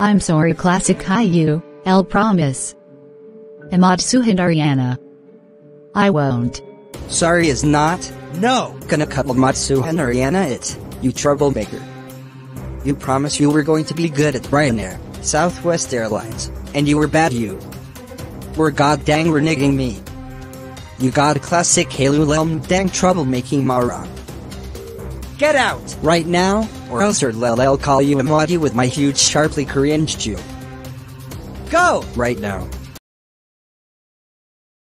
I'm sorry classic Caillou, L promise. Amatsu and Ariana. I won't. Sorry is not. No! Gonna cut Matsu and Ariana it, you troublemaker. You promised you were going to be good at Ryanair, Southwest Airlines, and you were bad you. Were goddamn reneging me. You got a classic Halulelm dang troublemaking moron. Get out right now, or else I'll call you a Mahdi with my huge sharply Korean Jew. Go right now.